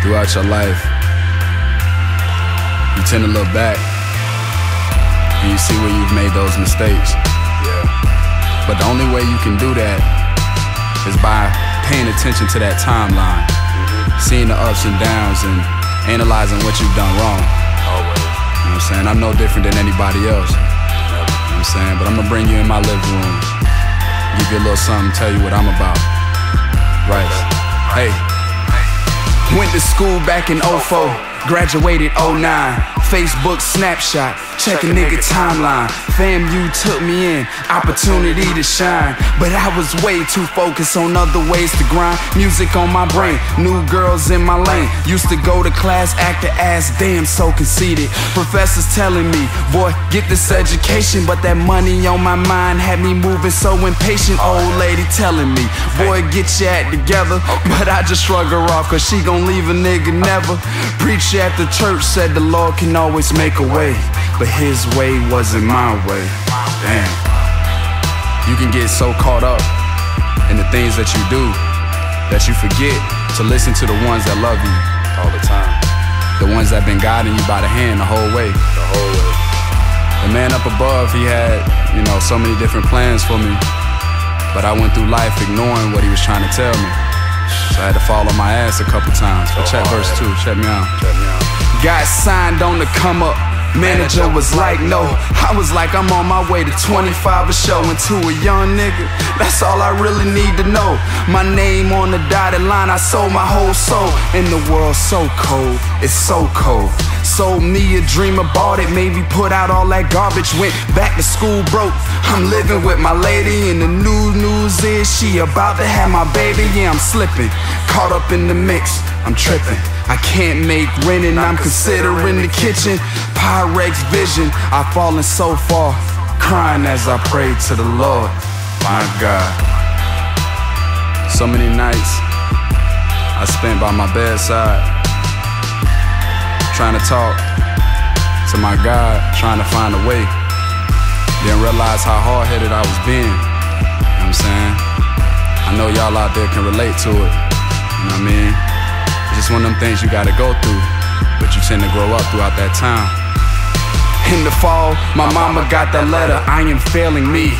throughout your life, you tend to look back and you see where you've made those mistakes. Yeah. But the only way you can do that is by paying attention to that timeline, mm-hmm. seeing the ups and downs and analyzing what you've done wrong. Always. You know what I'm saying? I'm no different than anybody else. You know what I'm saying? But I'm gonna bring you in my living room, give you a little something, tell you what I'm about. Right. Hey. Went to school back in 04, graduated 09. Facebook snapshot, check a nigga timeline. Fam, you took me in, opportunity to shine. But I was way too focused on other ways to grind. Music on my brain, new girls in my lane. Used to go to class, act the ass, damn so conceited. Professors telling me, boy, get this education. But that money on my mind had me moving so impatient. Old lady telling me, boy, get your act together. But I just shrug her off, cause she gon' leave a nigga never. Preacher at the church said the Lord can always make a way, but his way wasn't my way. Damn. You can get so caught up in the things that you do that you forget to listen to the ones that love you All the time. the ones that been guiding you by the hand the whole way. The whole way. The man up above, he had, you know, so many different plans for me. But I went through life ignoring what he was trying to tell me. So I had to fall on my ass a couple times. But check verse two, check me out. Check me out. Got signed on the come up. Manager was like, no. I was like, I'm on my way to 25 a show. And to a young nigga, that's all I really need to know. My name on the dotted line, I sold my whole soul. And the world's so cold, it's so cold. Sold me a dream, bought it, maybe put out all that garbage. Went back to school broke. I'm living with my lady, and the new news is she about to have my baby. Yeah, I'm slipping, caught up in the mix. I'm tripping. I can't make rent and I'm considering the kitchen. Pyrex vision, I've fallen so far. Crying as I pray to the Lord. My God. So many nights I spent by my bedside. Trying to talk to my God, trying to find a way. Didn't realize how hard headed I was being. You know what I'm saying? I know y'all out there can relate to it. You know what I mean? It's one of them things you gotta go through, but you tend to grow up throughout that time. In the fall, my mama got that letter, I am failing me.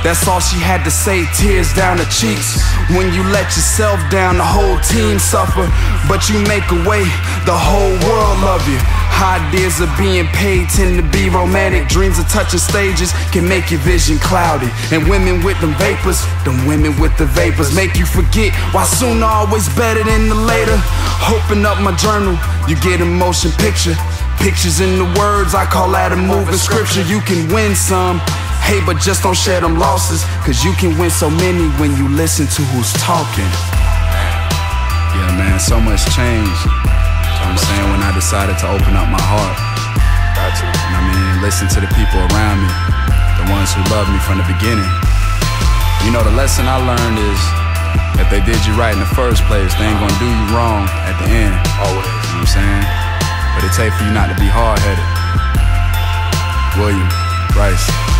That's all she had to say, tears down her cheeks. When you let yourself down, the whole team suffer. But you make a way, the whole world love you. Ideas of being paid tend to be romantic. Dreams of touching stages can make your vision cloudy. And women with them vapors, them women with the vapors make you forget why sooner always better than the later. Open up my journal, you get a motion picture. Pictures in the words, I call that a moving scripture. You can win some, hey, but just don't share them losses. Cause you can win so many when you listen to who's talking. Yeah, man, so much change. I'm saying when I decided to open up my heart. Got to. And I mean, listen to the people around me, the ones who loved me from the beginning. You know, the lesson I learned is if they did you right in the first place, they ain't gonna do you wrong at the end. Always. You know what I'm saying? But it take for you not to be hard headed. William Rice.